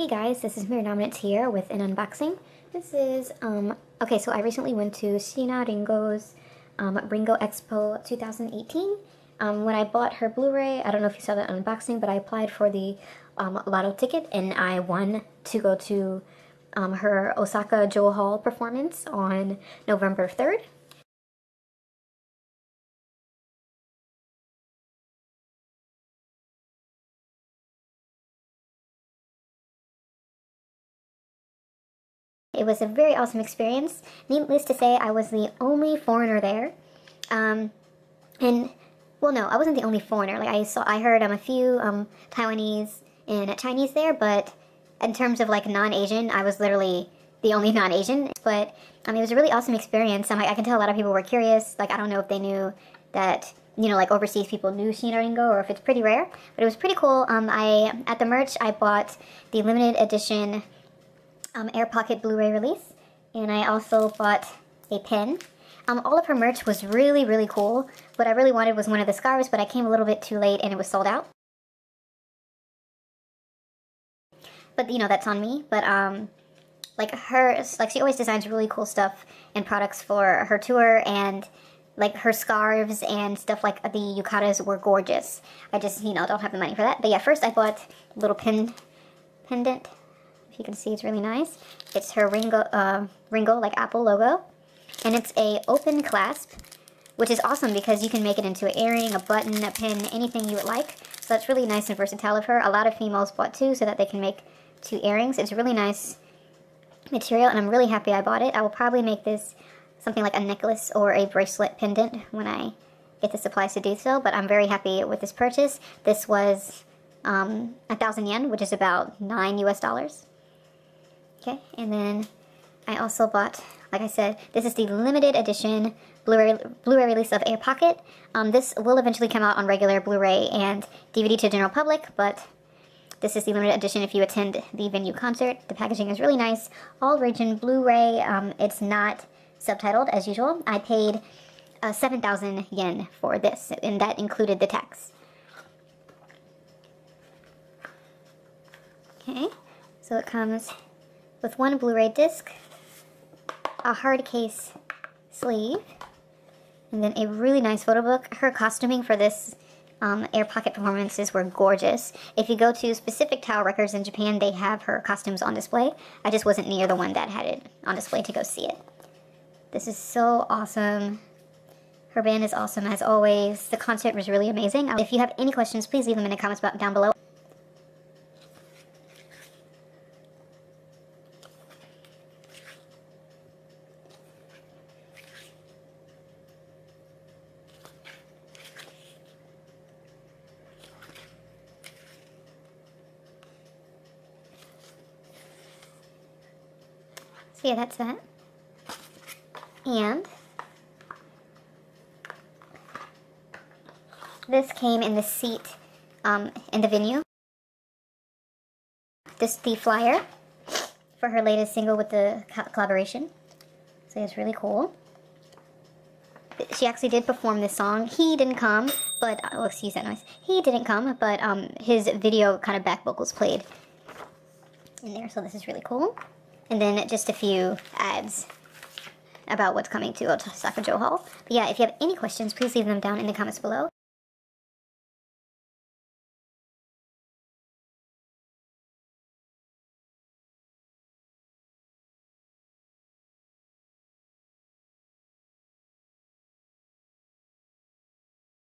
Hey guys, this is Mirror Dominance here with an unboxing. This is, um, okay, so I recently went to Sheena Ringo's um, Ringo Expo 2018. Um, when I bought her Blu-ray, I don't know if you saw that unboxing, but I applied for the um, lotto ticket and I won to go to um, her Osaka Jo Hall performance on November 3rd. It was a very awesome experience. Needless to say, I was the only foreigner there. Um, and, well, no, I wasn't the only foreigner. Like, I saw, I heard um, a few um, Taiwanese and Chinese there, but in terms of, like, non-Asian, I was literally the only non-Asian. But, um, it was a really awesome experience. Um, I, I can tell a lot of people were curious. Like, I don't know if they knew that you know, like overseas people knew Sheena Ringo or if it's pretty rare. But it was pretty cool. Um, I At the merch, I bought the limited edition um, Air Pocket Blu-ray release. And I also bought a pen. Um, all of her merch was really, really cool. What I really wanted was one of the scarves, but I came a little bit too late and it was sold out. But, you know, that's on me. But, um, like, her, like, she always designs really cool stuff and products for her tour, and, like, her scarves and stuff like the yukatas were gorgeous. I just, you know, don't have the money for that. But yeah, first I bought a little pin pendant you can see it's really nice. It's her Ringo, uh, Ringo like Apple logo. And it's a open clasp, which is awesome because you can make it into an earring, a button, a pin, anything you would like. So that's really nice and versatile of her. A lot of females bought two so that they can make two earrings. It's really nice material and I'm really happy I bought it. I will probably make this something like a necklace or a bracelet pendant when I get the supplies to do so, but I'm very happy with this purchase. This was um, a thousand yen, which is about nine US dollars. Okay, and then I also bought, like I said, this is the limited edition Blu-ray Blu-ray release of Air Pocket. Um, this will eventually come out on regular Blu-ray and DVD to general public, but this is the limited edition if you attend the venue concert. The packaging is really nice. All region Blu-ray. Um, it's not subtitled as usual. I paid uh, 7,000 yen for this, and that included the tax. Okay, so it comes with one Blu-ray disc, a hard case sleeve, and then a really nice photo book. Her costuming for this um, Air Pocket performances were gorgeous. If you go to specific Tower Records in Japan, they have her costumes on display. I just wasn't near the one that had it on display to go see it. This is so awesome. Her band is awesome as always. The concert was really amazing. If you have any questions, please leave them in the comments down below. So yeah, that's that. And this came in the seat um, in the venue. This the flyer for her latest single with the collaboration. So it's really cool. She actually did perform this song. He didn't come, but oh, excuse that noise. He didn't come, but um, his video kind of back vocals played in there. So this is really cool. And then just a few ads about what's coming to Osaka Jo Hall. But yeah, if you have any questions, please leave them down in the comments below.